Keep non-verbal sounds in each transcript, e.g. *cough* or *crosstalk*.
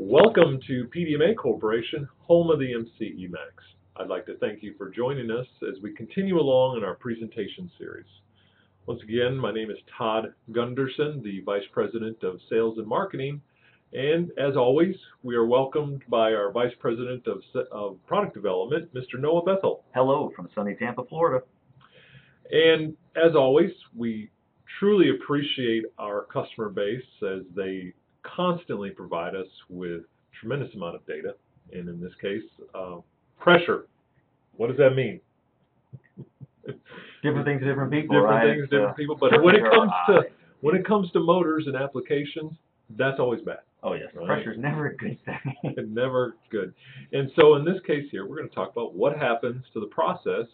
Welcome to PdMA Corporation, home of the MCEMax. I'd like to thank you for joining us as we continue along in our presentation series. Once again, my name is Todd Gunderson, the Vice President of Sales and Marketing, and as always, we are welcomed by our Vice President of, of Product Development, Mr. Noah Bethel. Hello from sunny Tampa, Florida. And as always, we truly appreciate our customer base as they constantly provide us with tremendous amount of data, and in this case, uh, pressure. What does that mean? different things to different people, different right? things, different uh, people. But when it comes to when it comes to motors and applications, that's always bad. oh yes, Right. is never a good thing. *laughs* never good. And so in this case here, we're going to talk about what happens to the process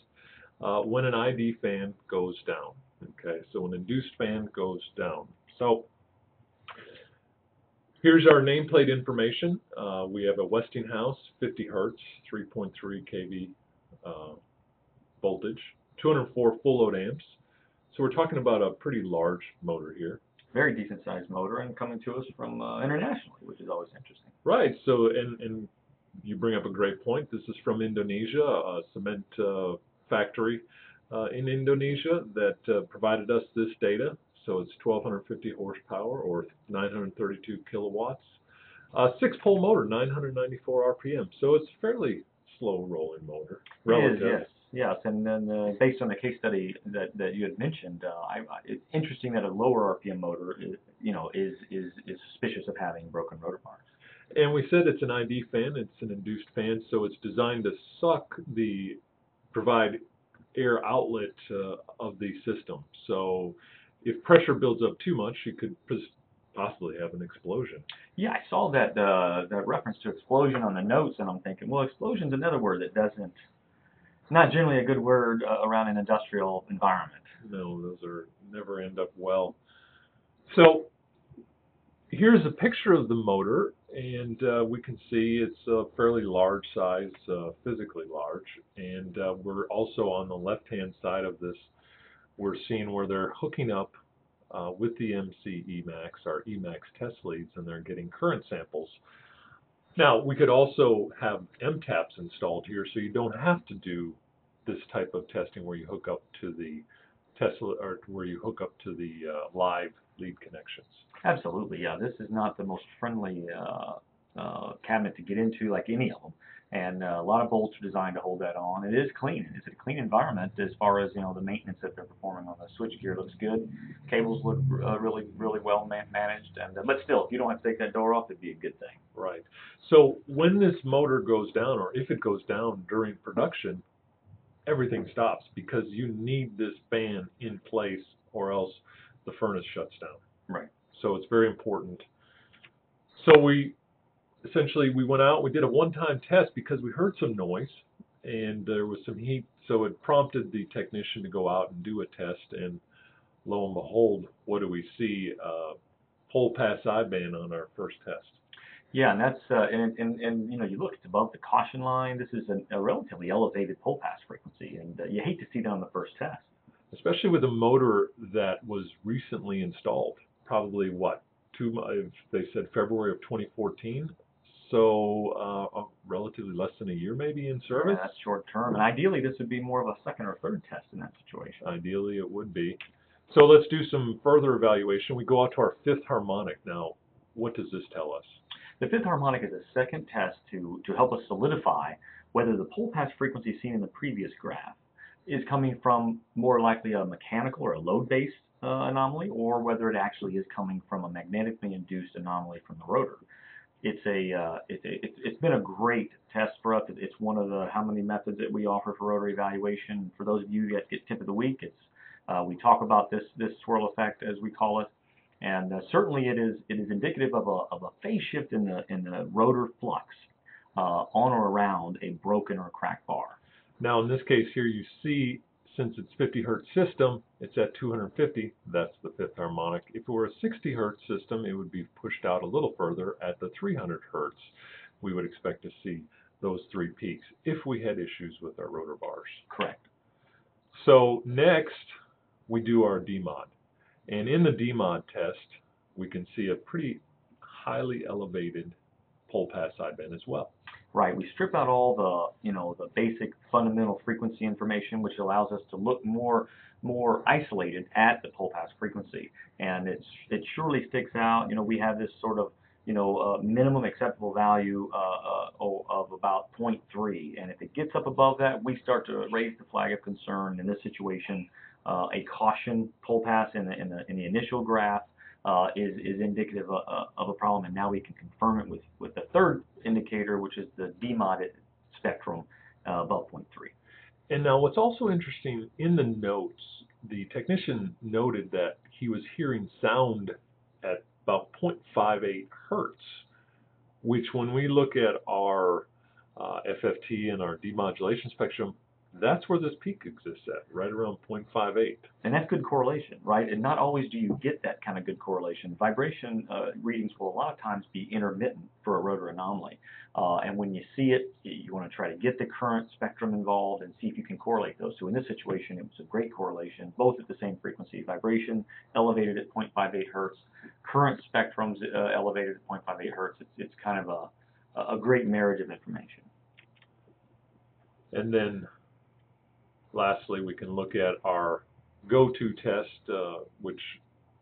uh, when an ID fan goes down. Okay, so an induced fan goes down. So here's our nameplate information. Uh, we have a Westinghouse 50 hertz, 3.3 kV uh, voltage, 204 full load amps. So we're talking about a pretty large motor here. Very decent sized motor and coming to us from uh, internationally, which is always interesting. Right. So, and and you bring up a great point. This is from Indonesia, a cement uh, factory uh, in Indonesia that uh, provided us this data. So it's 1,250 horsepower or 932 kilowatts. Uh, six-pole motor, 994 RPM. So it's fairly slow rolling motor. It is, yes, yes. And then uh, based on the case study that, that you had mentioned, uh, I, it's interesting that a lower RPM motor, is, you know, is, is is suspicious of having broken rotor bars. And we said it's an ID fan, it's an induced fan, so it's designed to suck the, provide air outlet uh, of the system. So if pressure builds up too much, you could possibly have an explosion. Yeah, I saw that uh, that reference to explosion on the notes, and I'm thinking, well, explosion's another word that doesn't, it's not generally a good word uh, around an industrial environment. No, those are never end up well. So here's a picture of the motor, and uh, we can see it's a fairly large size, uh, physically large. And uh, we're also on the left-hand side of this, we're seeing where they're hooking up uh, with the MCEMax, our Emax test leads, and they're getting current samples. Now, we could also have MTAPs installed here, so you don't have to do this type of testing where you hook up to the Tesla or where you hook up to the uh, live lead connections. Absolutely, yeah. This is not the most friendly uh, uh, cabinet to get into, like any of them. And uh, a lot of bolts are designed to hold that on. It is clean. It's a clean environment as far as you know the maintenance that they're performing on the switchgear looks good. Cables look uh, really, really well ma- managed. And uh, but still, if you don't have to take that door off, it'd be a good thing. Right. So when this motor goes down, or if it goes down during production, everything stops because you need this fan in place, or else the furnace shuts down. Right. So it's very important. So we essentially we went out, we did a one-time test because we heard some noise and there was some heat, so it prompted the technician to go out and do a test. And lo and behold, what do we see? Uh, pole pass sideband on our first test. Yeah, and that's uh, and, and and you know you look, it's above the caution line. This is an, a relatively elevated pole pass frequency, and uh, you hate to see that on the first test. especially with a motor that was recently installed. Probably what two? They said February of 2014, so uh, uh, relatively less than a year maybe in service. Yeah, that's short term, and ideally this would be more of a second or third test in that situation. Ideally, it would be. So let's do some further evaluation. We go out to our fifth harmonic now. What does this tell us? The fifth harmonic is a second test to, to help us solidify whether the pole pass frequency seen in the previous graph is coming from more likely a mechanical or a load-based uh, anomaly, or whether it actually is coming from a magnetically induced anomaly from the rotor. It's a uh, it's, it's, been a great test for us. It's one of the how many methods that we offer for rotor evaluation. For those of you that get tip of the week, it's uh, we talk about this this swirl effect as we call it, and uh, certainly it is it is indicative of a of a phase shift in the in the rotor flux uh, on or around a broken or cracked bar. Now, in this case here, you see, since it's 50 hertz system, it's at 250. That's the fifth harmonic. If it were a 60 hertz system, it would be pushed out a little further at the 300 hertz. We would expect to see those three peaks if we had issues with our rotor bars. Correct. So next, we do our DMOD. And in the DMOD test, we can see a pretty highly elevated pole pass sideband as well. Right. We strip out all the, you know, the basic fundamental frequency information, which allows us to look more more isolated at the pole pass frequency, and it's it surely sticks out. You know, we have this sort of you know, uh, minimum acceptable value uh, uh, of about 0.3. And if it gets up above that, we start to raise the flag of concern. In this situation, uh, a caution pole pass in the, in the, in the initial graph uh, is, is indicative of, uh, of, a problem. And now we can confirm it with, with the third indicator, which is the demodded spectrum above 0.3. And now what's also interesting in the notes, the technician noted that he was hearing sound at about 0.58 hertz, which when we look at our uh, FFT and our demodulation spectrum, that's where this peak exists at, right around 0.58. And that's good correlation, right? And not always do you get that kind of good correlation. Vibration uh, readings will a lot of times be intermittent for a rotor anomaly. Uh, and when you see it, you want to try to get the current spectrum involved and see if you can correlate those So In this situation, it was a great correlation, both at the same frequency. Vibration elevated at 0.58 hertz, current spectrums uh, elevated at 0.58 hertz. It's, it's kind of a, a great marriage of information. And then lastly, we can look at our go-to test, uh, which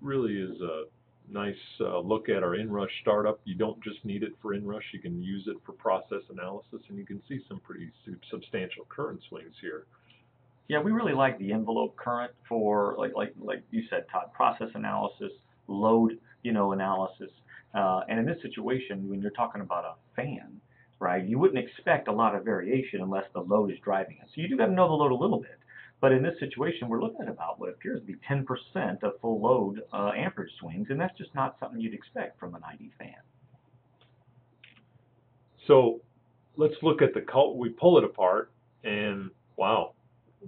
really is a nice uh, look at our inrush startup. You don't just need it for inrush, you can use it for process analysis, and you can see some pretty substantial current swings here. Yeah, we really like the envelope current for, like like like you said, Todd, process analysis, load, you know, analysis. Uh, and in this situation, when you're talking about a fan, right, you wouldn't expect a lot of variation unless the load is driving it. So you do have to know the load a little bit. But in this situation, we're looking at about what appears to be 10% of full load uh, amperage swings, and that's just not something you'd expect from an ID fan. So let's look at the cult. We pull it apart, and wow,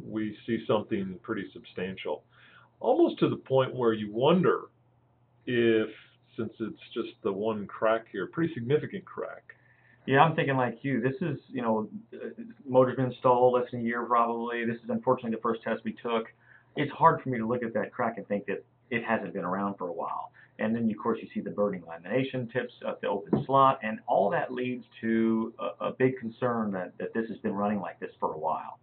we see something pretty substantial. Almost to the point where you wonder if, since it's just the one crack here, pretty significant crack, yeah, I'm thinking like you. This is, you know, uh, motor's been installed less than a year probably. This is unfortunately the first test we took. It's hard for me to look at that crack and think that it hasn't been around for a while. And then, of course, you see the burning lamination tips at the open slot, and all that leads to a, a big concern that, that this has been running like this for a while.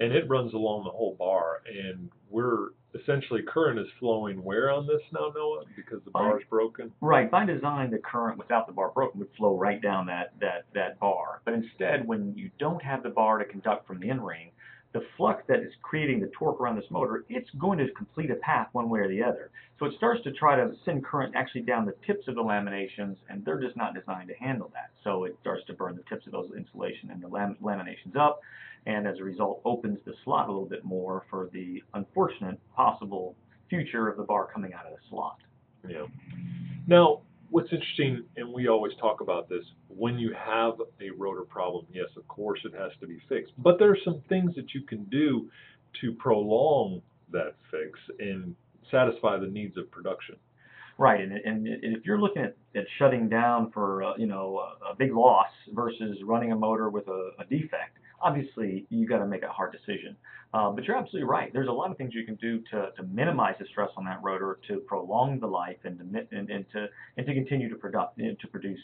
And it runs along the whole bar, and we're essentially current is flowing where on this now, Noah? Because the bar is broken? Right. By design, the current without the bar broken would flow right down that, that, that bar. But instead, when you don't have the bar to conduct from the end-ring, the flux that is creating the torque around this motor, it's going to complete a path one way or the other. So it starts to try to send current actually down the tips of the laminations, and they're just not designed to handle that. So it starts to burn the tips of those insulation and the lam laminations up, and as a result opens the slot a little bit more for the unfortunate possible future of the bar coming out of the slot. Yeah. Now, what's interesting, and we always talk about this, when you have a rotor problem, yes, of course it has to be fixed. But there are some things that you can do to prolong that fix and satisfy the needs of production. Right, and, and, and if you're looking at, at shutting down for uh, you know a, a, big loss versus running a motor with a, a defect, obviously you got to make a hard decision. Uh, but you're absolutely right. There's a lot of things you can do to, to minimize the stress on that rotor, to prolong the life, and to and, and to and to continue to produce to produce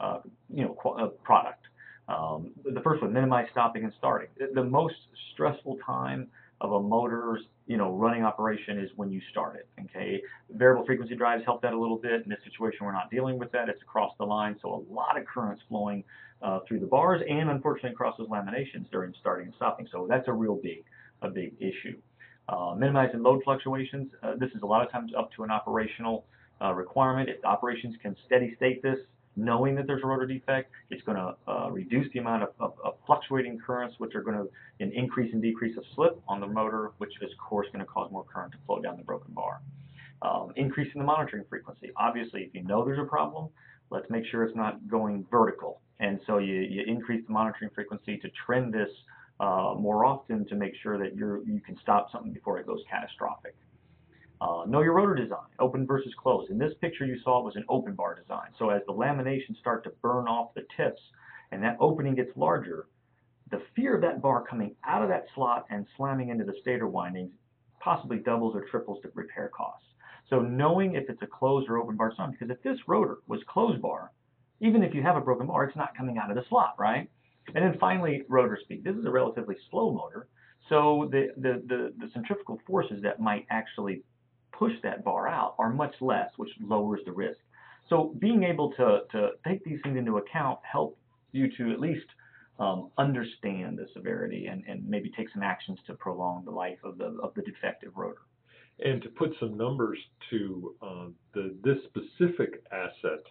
uh, you know a uh, product. Um, the first one, minimize stopping and starting. The most stressful time of a motor's you know running operation is when you start it. Okay, variable frequency drives help that a little bit. In this situation, we're not dealing with that. It's across the line, so a lot of currents flowing uh, through the bars and unfortunately across those laminations during starting and stopping. So that's a real big a big issue. Uh, minimizing load fluctuations. Uh, this is a lot of times up to an operational uh, requirement. If operations can steady state this, knowing that there's a rotor defect, it's going to uh, reduce the amount of, of, of, fluctuating currents, which are going to an increase and decrease of slip on the motor, which is of course going to cause more current to flow down the broken bar. Um, increasing the monitoring frequency. Obviously, if you know there's a problem, let's make sure it's not going vertical. And so you, you increase the monitoring frequency to trend this uh, more often to make sure that you're, you can stop something before it goes catastrophic. Uh, know your rotor design, open versus closed. In this picture you saw it was an open bar design. So as the laminations start to burn off the tips and that opening gets larger, the fear of that bar coming out of that slot and slamming into the stator windings possibly doubles or triples the repair costs. So knowing if it's a closed or open bar design, because if this rotor was closed bar, Even if you have a broken bar, it's not coming out of the slot, right? And then finally, rotor speed. This is a relatively slow motor, so the, the, the, the centrifugal forces that might actually push that bar out are much less, which lowers the risk. So being able to, to take these things into account help you to at least um, understand the severity and, and maybe take some actions to prolong the life of the, of the defective rotor. And to put some numbers to uh, the this specific asset,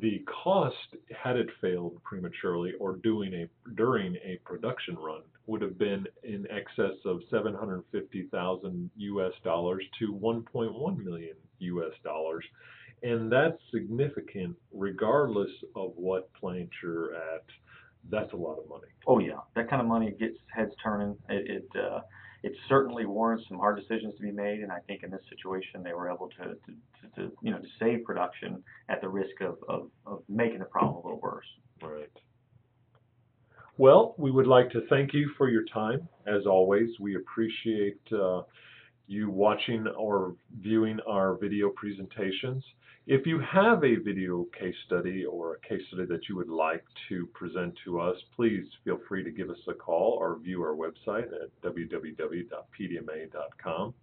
the cost had it failed prematurely or doing a during a production run would have been in excess of 750,000 US dollars to 1.1 million US dollars. And that's significant regardless of what plant you're at. That's a lot of money. Oh yeah, that kind of money gets heads turning. It it, uh, it certainly warrants some hard decisions to be made, and I think in this situation they were able to to, to, to you know to save production at the risk of, of, of making the problem a little worse. Right. Well, we would like to thank you for your time. As always, we appreciate uh, you watching or viewing our video presentations. If you have a video case study or a case study that you would like to present to us, please feel free to give us a call or view our website at www.pdma.com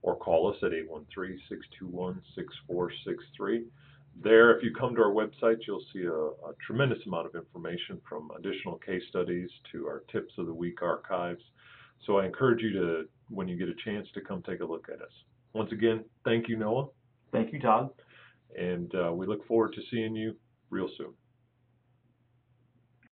or call us at 813-621-6463. There, if you come to our website, you'll see a, a tremendous amount of information from additional case studies to our tips of the week archives. So I encourage you to, when you get a chance, to come take a look at us. Once again, thank you, Noah, Thank you, Todd. and uh, we look forward to seeing you real soon.